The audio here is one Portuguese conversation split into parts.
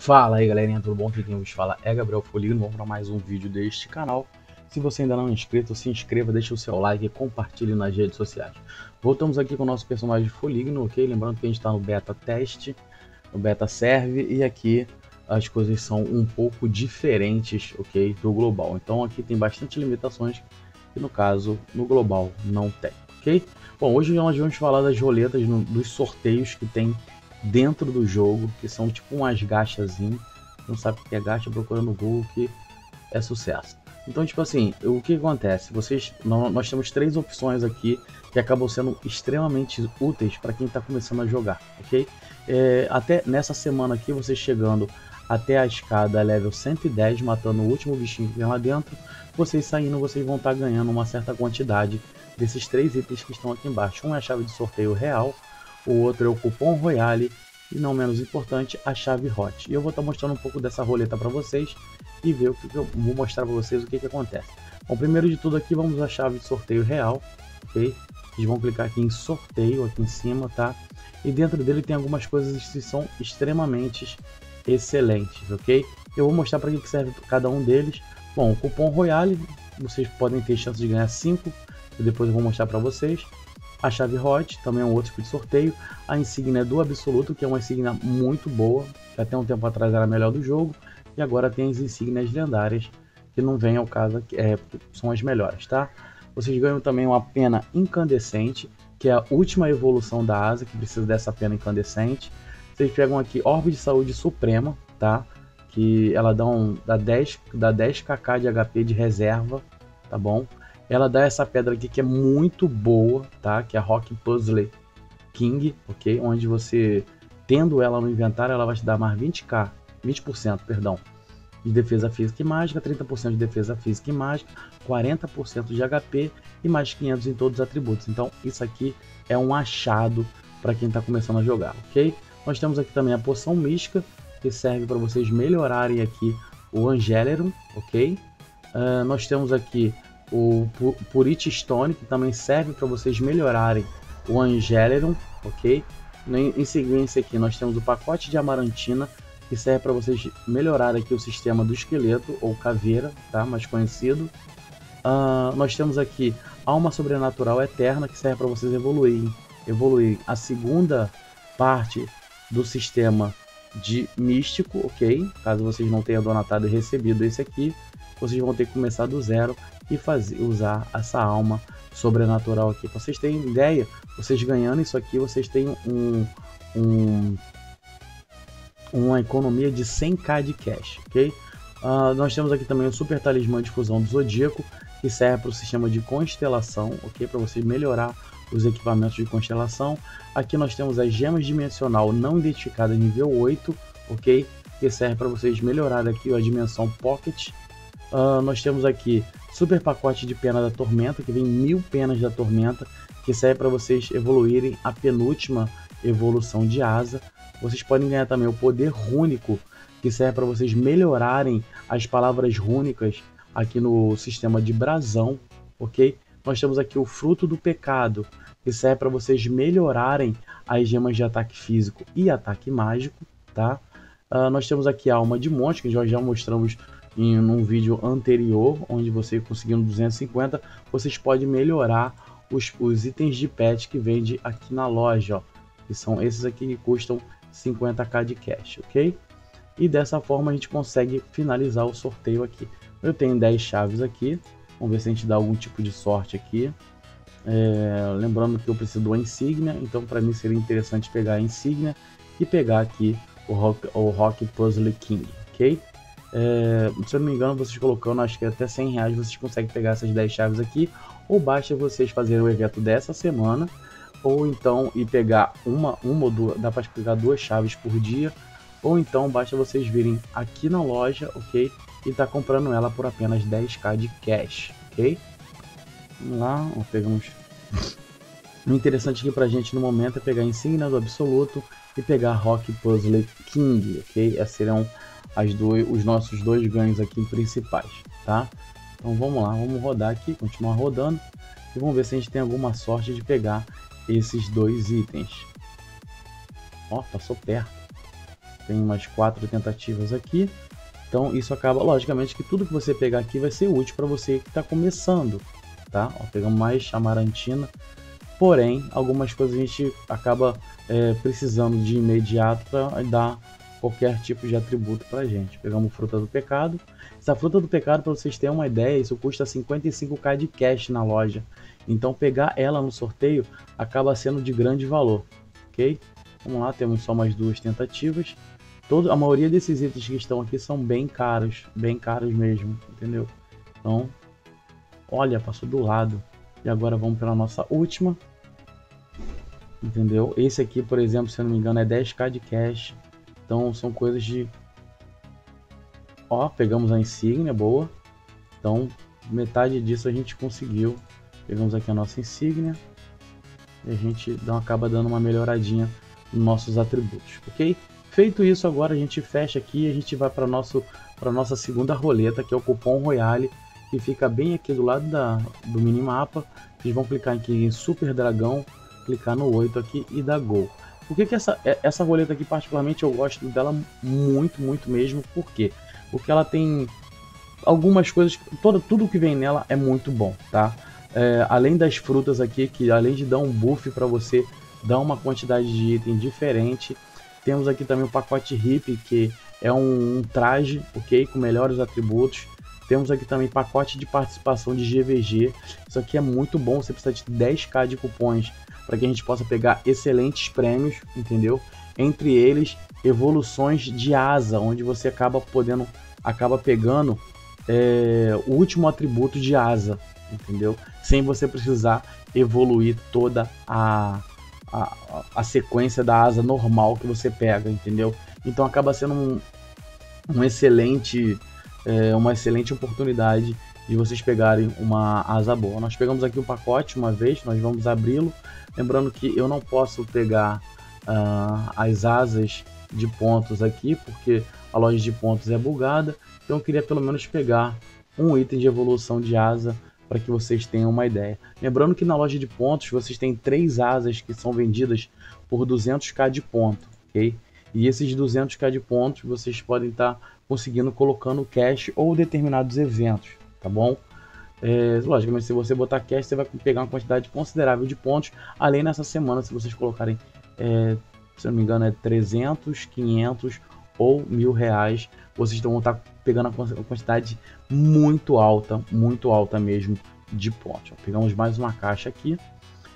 Fala aí galerinha, tudo bom? Aqui quem vos fala é Gabriel Foligno, vamos para mais um vídeo deste canal. Se você ainda não é inscrito, se inscreva, deixe o seu like e compartilhe nas redes sociais. Voltamos aqui com o nosso personagem Foligno, ok? Lembrando que a gente está no beta teste, no beta serve, e aqui as coisas são um pouco diferentes, ok? Do global. Então aqui tem bastante limitações que no caso, no global, não tem, ok? Bom, hoje nós vamos falar das roletas, no, dos sorteios que tem dentro do jogo, que são tipo umas gachazinhas. Não sabe o que é gacha, procura no Google que é sucesso. Então, tipo assim, o que acontece? Vocês, nós temos três opções aqui que acabam sendo extremamente úteis para quem está começando a jogar, ok? É, até nessa semana aqui, vocês chegando até a escada level 110, matando o último bichinho que tem lá dentro, vocês saindo, vocês vão estar tá ganhando uma certa quantidade desses três itens que estão aqui embaixo. Um é a chave de sorteio real, o outro é o cupom Royale e não menos importante, a chave Hot. E eu vou estar mostrando um pouco dessa roleta para vocês e ver o que, que, eu vou mostrar para vocês o que, que acontece. Bom, primeiro de tudo aqui vamos a chave de sorteio real, ok? Vocês vão clicar aqui em sorteio aqui em cima, tá? E dentro dele tem algumas coisas que são extremamente excelentes, ok? Eu vou mostrar para que serve cada um deles. Bom, o cupom Royale, vocês podem ter chance de ganhar 5, e depois eu vou mostrar para vocês. A chave Hot, também é um outro tipo de sorteio. A insígnia do Absoluto, que é uma insígnia muito boa, que até um tempo atrás era a melhor do jogo. E agora tem as insígnias lendárias, que não vem ao caso, é, são as melhores, tá? Vocês ganham também uma pena incandescente, que é a última evolução da asa, que precisa dessa pena incandescente. Vocês pegam aqui Orbe de Saúde Suprema, tá? Que ela dá, um, dá, 10, dá 10 kk de HP de reserva, tá bom? Ela dá essa pedra aqui que é muito boa, tá? Que é a Rock Puzzle King, ok? Onde você, tendo ela no inventário, ela vai te dar mais 20k, 20%, perdão, de defesa física e mágica, 30% de defesa física e mágica, 40% de HP e mais 500 em todos os atributos. Então, isso aqui é um achado para quem está começando a jogar, ok? Nós temos aqui também a poção mística, que serve para vocês melhorarem aqui o Angelerum, ok? Uh, nós temos aqui o Purit Stone, que também serve para vocês melhorarem o Angelerum, ok? Em sequência aqui nós temos o pacote de Amarantina, que serve para vocês melhorar aqui o sistema do esqueleto, ou caveira, tá? mais conhecido. Uh, nós temos aqui Alma Sobrenatural Eterna, que serve para vocês evoluírem, evoluir a segunda parte do sistema de místico, ok? Caso vocês não tenham donatado e recebido esse aqui, vocês vão ter que começar do zero e fazer, usar essa alma sobrenatural aqui. Pra vocês terem ideia, vocês ganhando isso aqui, vocês têm um, um uma economia de 100k de cash, ok? Uh, nós temos aqui também o Super Talismã de Fusão do Zodíaco, que serve para o sistema de constelação, ok? Para você melhorar os equipamentos de constelação. Aqui nós temos as gemas dimensional não identificada nível 8, ok? Que serve para vocês melhorar aqui a dimensão Pocket. Uh, nós temos aqui super pacote de pena da tormenta, que vem mil penas da tormenta, que serve para vocês evoluírem a penúltima evolução de asa. Vocês podem ganhar também o poder rúnico, que serve para vocês melhorarem as palavras rúnicas aqui no sistema de brasão, ok? Nós temos aqui o fruto do pecado, que serve para vocês melhorarem as gemas de ataque físico e ataque mágico, tá? Uh, nós temos aqui a alma de monte, que nós já mostramos em um vídeo anterior, onde você conseguindo 250, vocês podem melhorar os, os itens de pet que vende aqui na loja, ó, que são esses aqui que custam 50k de cash, ok? E dessa forma a gente consegue finalizar o sorteio aqui. Eu tenho 10 chaves aqui, vamos ver se a gente dá algum tipo de sorte aqui. É, lembrando que eu preciso do insígnia, então para mim seria interessante pegar a insígnia e pegar aqui o Rock, o Rock Puzzle King, ok? É, se eu não me engano, vocês colocando, acho que até 100 reais vocês conseguem pegar essas 10 chaves aqui. Ou basta vocês fazerem o evento dessa semana. Ou então e pegar uma, uma ou duas, dá para pegar duas chaves por dia. Ou então basta vocês virem aqui na loja, ok? E tá comprando ela por apenas 10k de cash, ok? Vamos lá, pegamos. o interessante aqui pra gente no momento é pegar a insígnia do absoluto e pegar Rock Puzzle King, ok? Essas serão as dois, os nossos dois ganhos aqui principais, tá? Então vamos lá, vamos rodar aqui, continuar rodando e vamos ver se a gente tem alguma sorte de pegar esses dois itens. Ó, passou perto. tem umas quatro tentativas aqui. Então isso acaba, logicamente, que tudo que você pegar aqui vai ser útil para você que está começando, tá? Ó, pegamos mais amarantina, porém algumas coisas a gente acaba é, precisando de imediato para dar qualquer tipo de atributo para gente. Pegamos fruta do pecado. Essa fruta do pecado, para vocês terem uma ideia, isso custa 55k de cash na loja. Então pegar ela no sorteio acaba sendo de grande valor, ok? Vamos lá, temos só mais duas tentativas. Todo, a maioria desses itens que estão aqui são bem caros, bem caros mesmo, entendeu? Então, olha, passou do lado. E agora vamos para a nossa última. Entendeu? Esse aqui, por exemplo, se eu não me engano, é 10k de cash. Então são coisas de... Ó, pegamos a insígnia, boa. Então, metade disso a gente conseguiu. Pegamos aqui a nossa insígnia. E a gente dá, acaba dando uma melhoradinha nos nossos atributos, ok? Feito isso, agora a gente fecha aqui e a gente vai para a nossa segunda roleta, que é o cupom Royale, que fica bem aqui do lado da, do minimapa. Vocês vão clicar aqui em Super Dragão, clicar no 8 aqui e dar Gol. Por que, que essa, é, essa roleta aqui, particularmente, eu gosto dela muito, muito mesmo? Por quê? Porque ela tem algumas coisas, toda, tudo que vem nela é muito bom, tá? É, além das frutas aqui, que além de dar um buff para você, dá uma quantidade de item diferente temos aqui também o pacote hip, que é um, um traje, ok? Com melhores atributos. Temos aqui também pacote de participação de GVG. Isso aqui é muito bom, você precisa de 10k de cupons para que a gente possa pegar excelentes prêmios, entendeu? Entre eles, evoluções de asa, onde você acaba podendo, acaba pegando é, o último atributo de asa, entendeu? Sem você precisar evoluir toda a, a, a sequência da asa normal que você pega, entendeu? Então acaba sendo um, um excelente, é, uma excelente oportunidade de vocês pegarem uma asa boa. Nós pegamos aqui o pacote uma vez, nós vamos abri-lo. Lembrando que eu não posso pegar uh, as asas de pontos aqui, porque a loja de pontos é bugada. Então eu queria pelo menos pegar um item de evolução de asa para que vocês tenham uma ideia. Lembrando que na loja de pontos vocês têm três asas que são vendidas por 200k de ponto, ok? E esses 200k de pontos vocês podem estar tá conseguindo colocando cash ou determinados eventos, tá bom? É, logicamente, se você botar cash, você vai pegar uma quantidade considerável de pontos. Além nessa semana, se vocês colocarem, é, se não me engano, é 300, 500 ou mil reais, vocês vão estar pegando a quantidade muito alta, muito alta mesmo de pontos. Pegamos mais uma caixa aqui.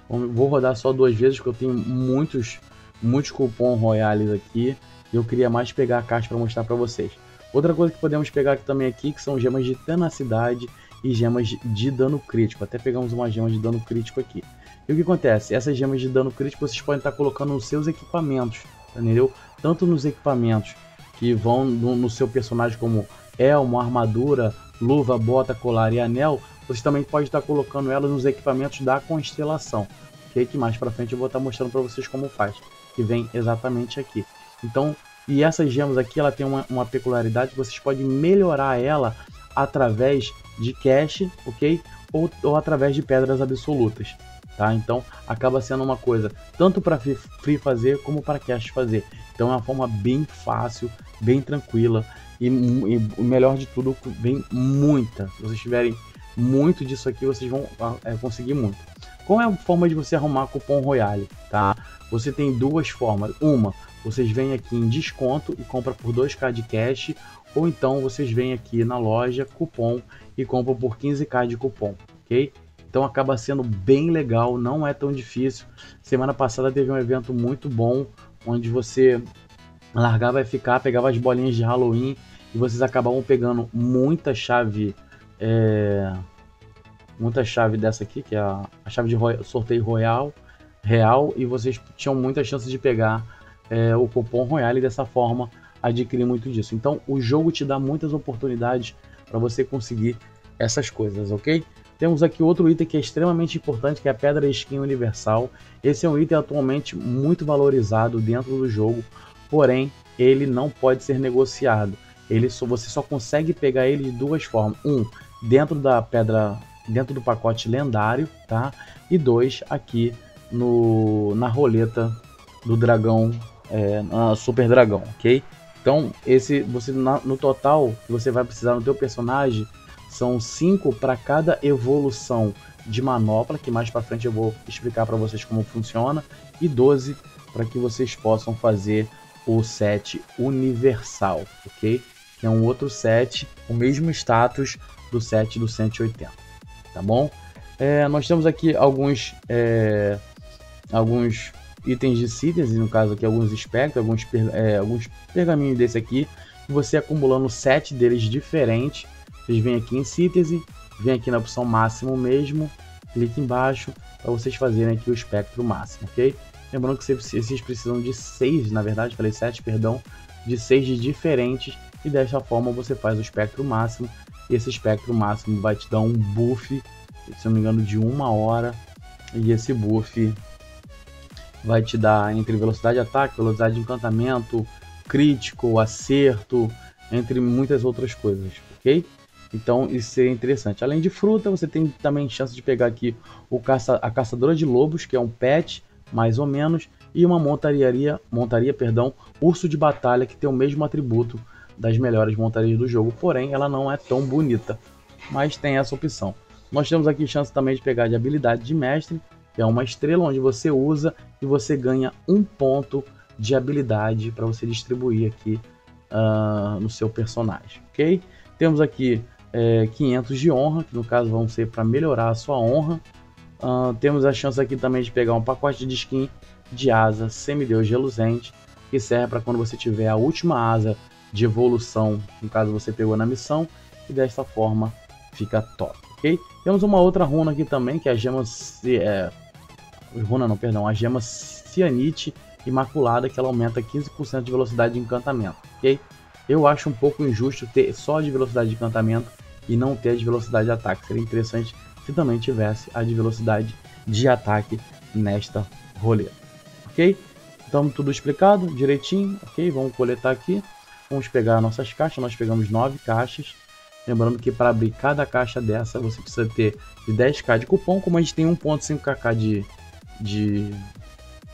Vou rodar só duas vezes, porque eu tenho muitos, muitos cupons royales aqui. E eu queria mais pegar a caixa para mostrar para vocês. Outra coisa que podemos pegar também aqui, que são gemas de tenacidade e gemas de dano crítico. Até pegamos uma gema de dano crítico aqui. E o que acontece? Essas gemas de dano crítico vocês podem estar colocando nos seus equipamentos, entendeu? Tanto nos equipamentos que vão no, no seu personagem como elmo, armadura, luva, bota, colar e anel, você também pode estar colocando ela nos equipamentos da constelação. Que mais para frente eu vou estar mostrando para vocês como faz, que vem exatamente aqui. Então, e essas gemas aqui, ela tem uma, uma peculiaridade vocês podem melhorar ela através de cash, ok? Ou, ou através de pedras absolutas, tá? Então, acaba sendo uma coisa tanto para free fazer como para cash fazer. Então, é uma forma bem fácil, bem tranquila e, e, o melhor de tudo, vem muita. Se vocês tiverem muito disso aqui, vocês vão ah, é, conseguir muito. Qual é a forma de você arrumar cupom Royale? Tá? Você tem duas formas. Uma, vocês vêm aqui em desconto e compra por 2k de cash, ou então vocês vêm aqui na loja cupom e compram por 15k de cupom, ok? Então acaba sendo bem legal, não é tão difícil. Semana passada teve um evento muito bom, onde você largava ficar, pegava as bolinhas de Halloween e vocês acabavam pegando muita chave. É, muita chave dessa aqui, que é a, chave de sorteio royal, real, e vocês tinham muitas chances de pegar é, o cupom royal e dessa forma adquirir muito disso. Então o jogo te dá muitas oportunidades para você conseguir essas coisas, ok? Temos aqui outro item que é extremamente importante, que é a Pedra Skin Universal. Esse é um item atualmente muito valorizado dentro do jogo, porém ele não pode ser negociado. Ele só, você só consegue pegar ele de duas formas: um, dentro da pedra, dentro do pacote lendário, tá? E dois, aqui no na roleta do dragão, é, na super dragão, ok? Então, esse você no total você vai precisar no teu personagem são 5 para cada evolução de manopla, que mais para frente eu vou explicar para vocês como funciona, e 12 para que vocês possam fazer o set universal, ok? Que é um outro set, o mesmo status do set do 180, tá bom? É, nós temos aqui alguns é, alguns itens de síntese, no caso aqui alguns espectros, alguns, é, alguns pergaminhos desse aqui, você acumulando sete deles diferentes, vocês vêm aqui em síntese, vem aqui na opção máximo mesmo, clique embaixo para vocês fazerem aqui o espectro máximo, ok? Lembrando que vocês precisam de seis, na verdade, falei sete, perdão, de seis de diferentes e dessa forma você faz o espectro máximo. E esse espectro máximo vai te dar um buff, se não me engano, de uma hora e esse buff vai te dar entre velocidade de ataque, velocidade de encantamento, crítico, acerto, entre muitas outras coisas, ok? Então isso é interessante. Além de fruta, você tem também chance de pegar aqui o caça, a caçadora de lobos, que é um pet, mais ou menos, e uma montaria, montaria, perdão, urso de batalha, que tem o mesmo atributo das melhores montarias do jogo, porém ela não é tão bonita, mas tem essa opção. Nós temos aqui chance também de pegar de habilidade de mestre, é uma estrela onde você usa e você ganha um ponto de habilidade para você distribuir aqui uh, no seu personagem, ok? Temos aqui é, 500 de honra, que no caso vão ser para melhorar a sua honra. Uh, temos a chance aqui também de pegar um pacote de skin de asa semideus reluzente, que serve para quando você tiver a última asa de evolução, no caso você pegou na missão, e desta forma fica top, ok? Temos uma outra runa aqui também, que é a gema... É, runa não, perdão, a gema cianite imaculada, que ela aumenta 15% de velocidade de encantamento, ok? Eu acho um pouco injusto ter só de velocidade de encantamento e não ter a de velocidade de ataque. Seria interessante se também tivesse a de velocidade de ataque nesta roleta. Ok? Então tudo explicado direitinho. Ok? Vamos coletar aqui. Vamos pegar nossas caixas. Nós pegamos 9 caixas. Lembrando que para abrir cada caixa dessa você precisa ter de 10k de cupom. Como a gente tem 1.5kk de, de,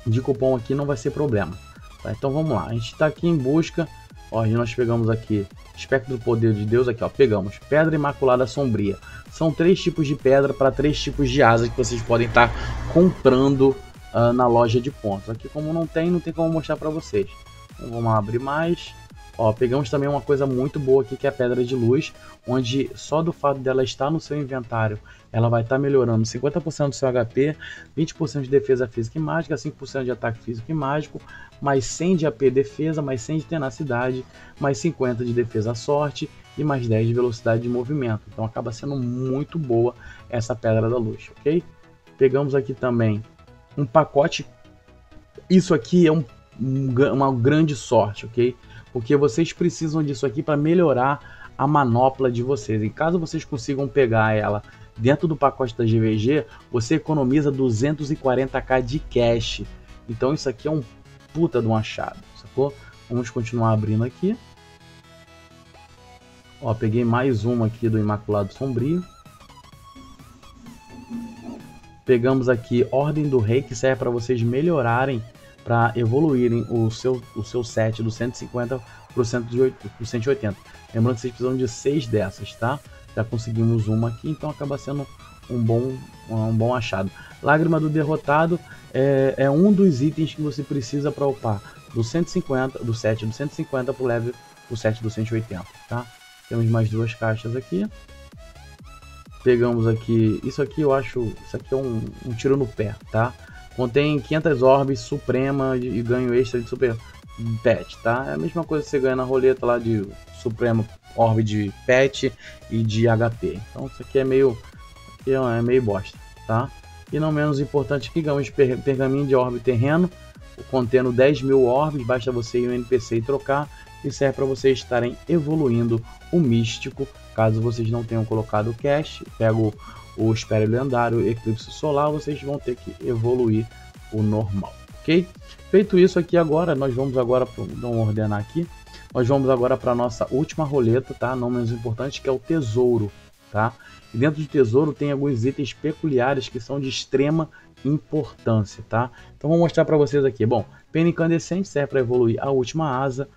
de cupom aqui, não vai ser problema. Tá? Então vamos lá. A gente está aqui em busca Ó, e nós pegamos aqui espectro do poder de Deus, aqui ó, pegamos pedra imaculada sombria. São três tipos de pedra para três tipos de asas que vocês podem estar tá comprando uh, na loja de pontos. Aqui como não tem, não tem como mostrar para vocês. Então, vamos abrir mais. Ó, pegamos também uma coisa muito boa aqui que é a pedra de luz, onde só do fato dela estar no seu inventário, ela vai estar tá melhorando 50% do seu HP, 20% de defesa física e mágica, 5% de ataque físico e mágico, mais 100 de AP defesa, mais 100 de tenacidade, mais 50 de defesa sorte e mais 10 de velocidade de movimento. Então acaba sendo muito boa essa pedra da luz, ok? Pegamos aqui também um pacote. Isso aqui é um, uma grande sorte, ok? Porque vocês precisam disso aqui para melhorar a manopla de vocês. E caso vocês consigam pegar ela dentro do pacote da GVG, você economiza 240k de cash. Então isso aqui é um puta de um achado, sacou? Vamos continuar abrindo aqui. Ó, peguei mais uma aqui do Imaculado Sombrio. Pegamos aqui Ordem do Rei, que serve para vocês melhorarem, para evoluírem o seu, o seu set do 150 para o 180. Lembrando que vocês precisam de 6 dessas, tá? Já conseguimos uma aqui, então acaba sendo um bom, um bom achado. Lágrima do Derrotado é, é um dos itens que você precisa para upar do 150, do 7 do 150 para o level o 7 do 180, tá? Temos mais duas caixas aqui. Pegamos aqui, isso aqui eu acho, isso aqui é um, um tiro no pé, tá? Contém 500 orbes suprema e ganho extra de super pet, tá? É a mesma coisa que você ganha na roleta lá de supremo orbe de pet e de HP. Então isso aqui é meio, aqui é meio bosta, tá? E não menos importante que ganhamos pergaminho de orbe terreno, contendo 10 mil orbes, basta você ir no NPC e trocar, e serve para vocês estarem evoluindo o místico, caso vocês não tenham colocado o cache, pego o espelho lendário, eclipse solar, vocês vão ter que evoluir o normal, ok? Feito isso aqui agora, nós vamos agora, vamos ordenar aqui, nós vamos agora para nossa última roleta, tá? Não menos importante, que é o tesouro, tá? E dentro do tesouro tem alguns itens peculiares que são de extrema importância, tá? Então vou mostrar para vocês aqui. Bom, pena incandescente serve para evoluir a última asa.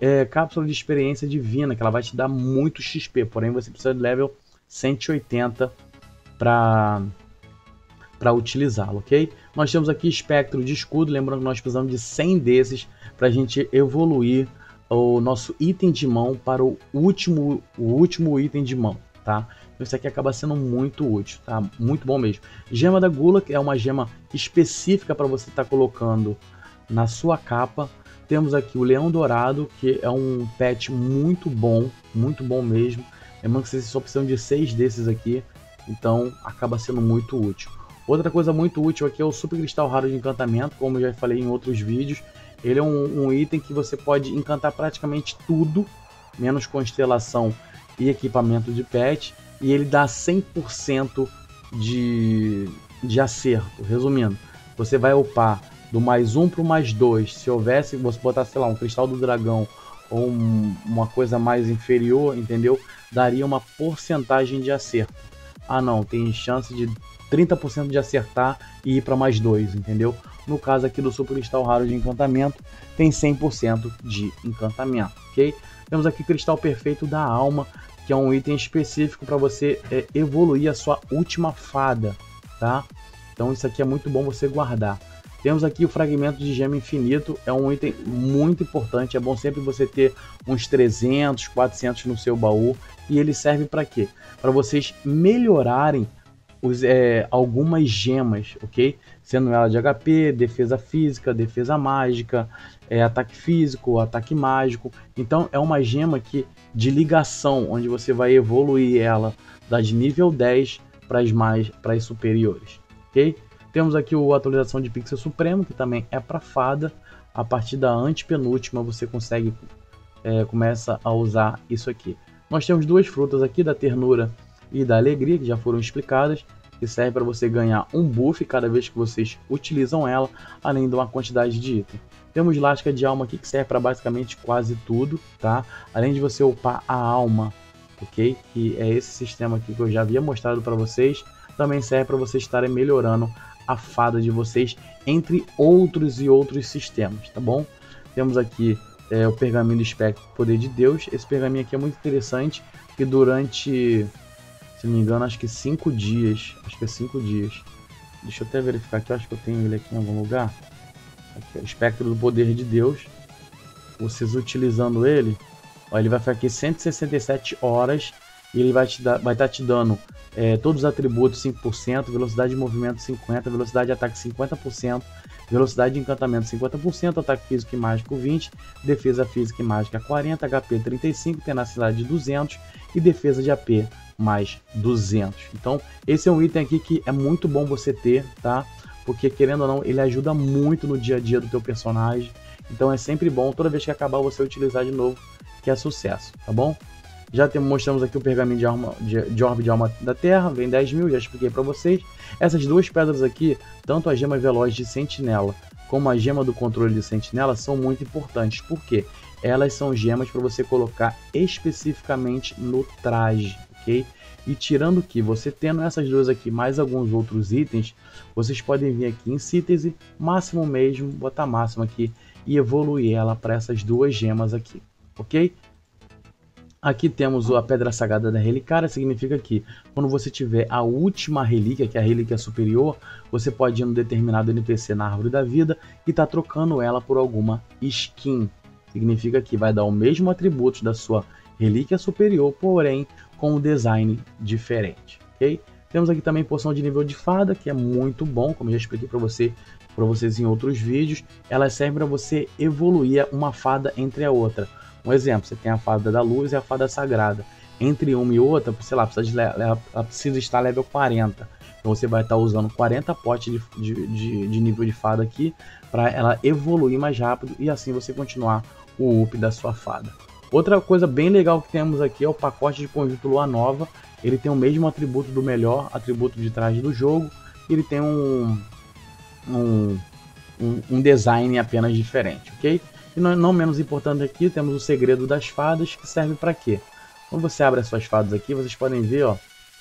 é, cápsula de experiência divina, que ela vai te dar muito XP, porém você precisa de level 180 para para utilizá-lo, ok? Nós temos aqui espectro de escudo, lembrando que nós precisamos de 100 desses para a gente evoluir o nosso item de mão para o último, o último item de mão, tá? Então isso aqui acaba sendo muito útil, tá? Muito bom mesmo. Gema da Gula, que é uma gema específica para você estar tá colocando na sua capa. Temos aqui o Leão Dourado, que é um pet muito bom, muito bom mesmo. Lembrando que vocês só precisam de seis desses aqui, então acaba sendo muito útil. Outra coisa muito útil aqui é o Super Cristal Raro de Encantamento, como eu já falei em outros vídeos. Ele é um, um item que você pode encantar praticamente tudo, menos constelação e equipamento de pet. E ele dá 100% de, de acerto. Resumindo, você vai upar do mais um para o mais dois. Se houvesse, você botar, sei lá, um cristal do dragão ou um, uma coisa mais inferior, entendeu? Daria uma porcentagem de acerto. Ah, não, tem chance de 30% de acertar e ir para mais 2, entendeu? No caso aqui do Super Cristal Raro de Encantamento, tem 100% de encantamento, ok? Temos aqui Cristal Perfeito da Alma, que é um item específico para você é, evoluir a sua última fada, tá? Então isso aqui é muito bom você guardar. Temos aqui o fragmento de gema infinito, é um item muito importante, é bom sempre você ter uns 300, 400 no seu baú. E ele serve para quê? Para vocês melhorarem os, é, algumas gemas, ok? Sendo ela de HP, defesa física, defesa mágica, é, ataque físico, ataque mágico. Então é uma gema que de ligação, onde você vai evoluir ela da de nível 10 para as mais para as superiores, ok? Temos aqui o atualização de Pixel Supremo, que também é para fada. A partir da antepenúltima você consegue é, começa a usar isso aqui. Nós temos duas frutas aqui da ternura e da alegria, que já foram explicadas, que serve para você ganhar um buff cada vez que vocês utilizam ela, além de uma quantidade de item. Temos lasca de alma aqui que serve para basicamente quase tudo, tá? Além de você upar a alma, ok? Que é esse sistema aqui que eu já havia mostrado para vocês, também serve para vocês estarem melhorando a fada de vocês, entre outros e outros sistemas, tá bom? Temos aqui é, o pergaminho do espectro Poder de Deus. Esse pergaminho aqui é muito interessante, que durante se não me engano, acho que cinco dias. Acho que é cinco dias. Deixa eu até verificar aqui, acho que eu tenho ele aqui em algum lugar. Aqui, o espectro do poder de Deus. Vocês utilizando ele, ó, ele vai ficar aqui 167 horas ele vai te dar, vai estar tá te dando é, todos os atributos 5%, velocidade de movimento 50%, velocidade de ataque 50%, velocidade de encantamento 50%, ataque físico e mágico 20%, defesa física e mágica 40%, HP 35%, tenacidade 200% e defesa de AP mais 200. Então, esse é um item aqui que é muito bom você ter, tá? Porque, querendo ou não, ele ajuda muito no dia a dia do teu personagem. Então, é sempre bom, toda vez que acabar, você utilizar de novo, que é sucesso, tá bom? Já temos, mostramos aqui o pergaminho de, alma, de, de orbe de alma da Terra, vem 10 mil, já expliquei para vocês. Essas duas pedras aqui, tanto a gema veloz de Sentinela como a gema do controle de Sentinela, são muito importantes. Por quê? Elas são gemas para você colocar especificamente no traje ok? E tirando que você tendo essas duas aqui, mais alguns outros itens, vocês podem vir aqui em síntese, máximo mesmo, botar máximo aqui e evoluir ela para essas duas gemas aqui, ok? Aqui temos a Pedra Sagrada da Relicária, significa que quando você tiver a última relíquia, que é a relíquia superior, você pode ir no determinado NPC na Árvore da Vida e tá trocando ela por alguma skin. Significa que vai dar o mesmo atributo da sua relíquia superior, porém com um design diferente, ok? Temos aqui também poção de nível de fada, que é muito bom, como eu já expliquei para você, para vocês em outros vídeos. Ela serve para você evoluir uma fada entre a outra. Um exemplo, você tem a fada da luz e a fada sagrada. Entre uma e outra, sei lá, precisa, ela precisa estar level 40. Então você vai estar usando 40 potes de, de, de, de nível de fada aqui para ela evoluir mais rápido e assim você continuar o up da sua fada. Outra coisa bem legal que temos aqui é o pacote de conjunto Lua Nova. Ele tem o mesmo atributo do melhor atributo de traje do jogo. Ele tem um, um, um, um design apenas diferente, ok? E não, não, menos importante aqui, temos o segredo das fadas, que serve para quê? Quando você abre as suas fadas aqui, vocês podem ver ó,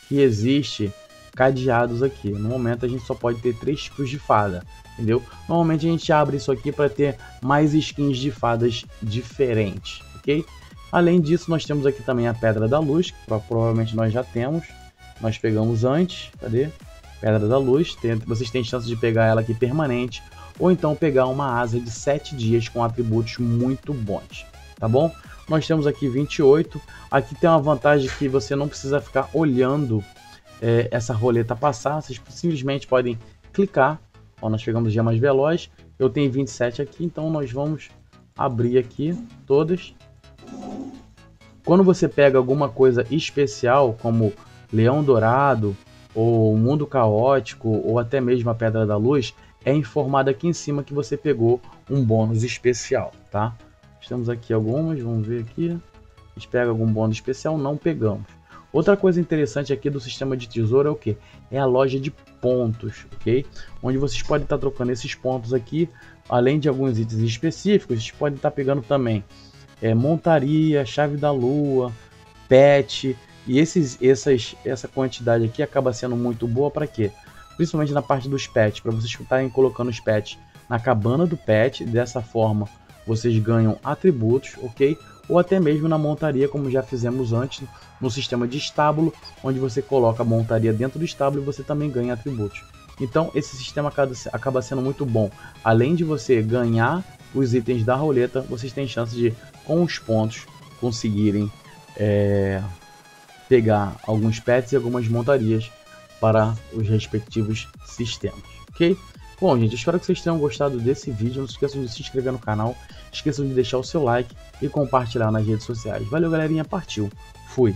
que existe cadeados aqui. No momento a gente só pode ter três tipos de fada, entendeu? Normalmente a gente abre isso aqui para ter mais skins de fadas diferentes, ok? Além disso, nós temos aqui também a Pedra da Luz, que provavelmente nós já temos. Nós pegamos antes, cadê? Pedra da Luz, tem, vocês têm chance de pegar ela aqui permanente, ou então pegar uma asa de 7 dias com atributos muito bons, tá bom? Nós temos aqui 28, aqui tem uma vantagem que você não precisa ficar olhando é, essa roleta passar, vocês simplesmente podem clicar, ó, nós pegamos gemas veloz, eu tenho 27 aqui, então nós vamos abrir aqui todas. Quando você pega alguma coisa especial, como Leão Dourado, ou Mundo Caótico, ou até mesmo a Pedra da Luz, é informado aqui em cima que você pegou um bônus especial, tá? Temos aqui algumas, vamos ver aqui. A gente pega algum bônus especial, não pegamos. Outra coisa interessante aqui do sistema de tesouro é o que? É a loja de pontos, ok? Onde vocês podem estar trocando esses pontos aqui, além de alguns itens específicos, vocês podem estar pegando também é, montaria, chave da lua, pet, e esses, essas, essa quantidade aqui acaba sendo muito boa para quê? Principalmente na parte dos pets, para vocês estarem colocando os pets na cabana do pet, dessa forma vocês ganham atributos, ok? Ou até mesmo na montaria, como já fizemos antes, no sistema de estábulo, onde você coloca a montaria dentro do estábulo e você também ganha atributos. Então esse sistema acaba sendo muito bom. Além de você ganhar os itens da roleta, vocês têm chance de, com os pontos, conseguirem é, pegar alguns pets e algumas montarias para os respectivos sistemas, ok? Bom, gente, espero que vocês tenham gostado desse vídeo. Não se esqueçam de se inscrever no canal, esqueçam de deixar o seu like e compartilhar nas redes sociais. Valeu, galerinha, partiu, fui!